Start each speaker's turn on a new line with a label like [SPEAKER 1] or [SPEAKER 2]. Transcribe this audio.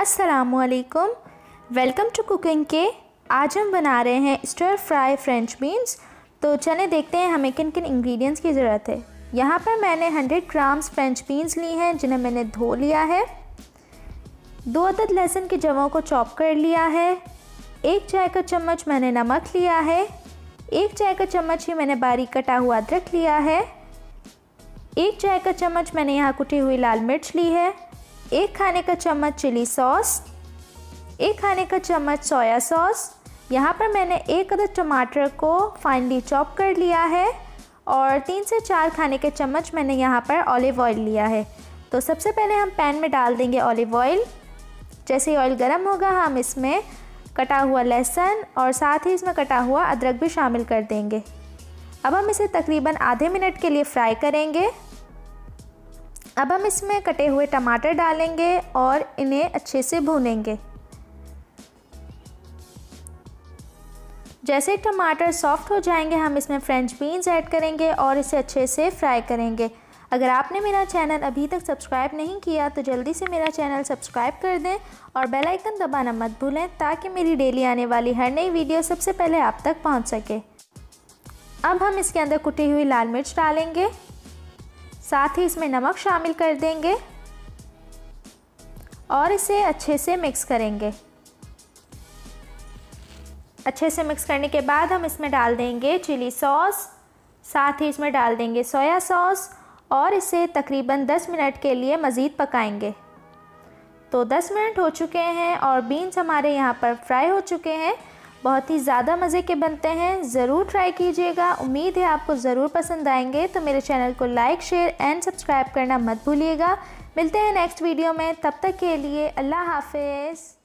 [SPEAKER 1] असलकुम welcome to cooking के आज हम बना रहे हैं स्टर फ्राई फ्रेंच बीन्स तो चलें देखते हैं हमें किन किन इंग्रेडिएंट्स की ज़रूरत है। यहाँ पर मैंने 100 ग्राम्स फ्रेंच बीन्स ली हैं, जिन्हें मैंने धो लिया है। दो अदद लहसुन की जवों को चॉप कर लिया है। एक चाय का चम्मच मैंने नमक लिया है। एक चाय का चम्मच ही मैंने बारीक कटा हुआ अदरक लिया है। एक चाय का चम्मच मैंने यहाँ कुटी हुई लाल मिर्च ली है। एक खाने का चम्मच चिली सॉस, एक खाने का चम्मच सोया सॉस। यहाँ पर मैंने एक अदद टमाटर को फाइनली चॉप कर लिया है और तीन से चार खाने के चम्मच मैंने यहाँ पर ऑलिव ऑयल लिया है। तो सबसे पहले हम पैन में डाल देंगे ऑलिव ऑयल जैसे ही ऑयल गर्म होगा, हम इसमें कटा हुआ लहसुन और साथ ही इसमें कटा हुआ अदरक भी शामिल कर देंगे। अब हम इसे तकरीबन आधे मिनट के लिए फ्राई करेंगे। अब हम इसमें कटे हुए टमाटर डालेंगे और इन्हें अच्छे से भूनेंगे। जैसे टमाटर सॉफ्ट हो जाएँगे, हम इसमें फ्रेंच बीन्स ऐड करेंगे और इसे अच्छे से फ्राई करेंगे। अगर आपने मेरा चैनल अभी तक सब्सक्राइब नहीं किया तो जल्दी से मेरा चैनल सब्सक्राइब कर दें और बेल आइकन दबाना मत भूलें, ताकि मेरी डेली आने वाली हर नई वीडियो सबसे पहले आप तक पहुँच सके। अब हम इसके अंदर कुटी हुई लाल मिर्च डालेंगे। साथ ही इसमें नमक शामिल कर देंगे और इसे अच्छे से मिक्स करेंगे। अच्छे से मिक्स करने के बाद हम इसमें डाल देंगे चिली सॉस, साथ ही इसमें डाल देंगे सोया सॉस और इसे तकरीबन 10 मिनट के लिए मज़ीद पकाएँगे। तो 10 मिनट हो चुके हैं और बीन्स हमारे यहाँ पर फ्राई हो चुके हैं। बहुत ही ज़्यादा मज़े के बनते हैं। ज़रूर ट्राई कीजिएगा। उम्मीद है आपको ज़रूर पसंद आएँगे। तो मेरे चैनल को लाइक, शेयर एंड सब्सक्राइब करना मत भूलिएगा। मिलते हैं नेक्स्ट वीडियो में। तब तक के लिए अल्लाह हाफिज़।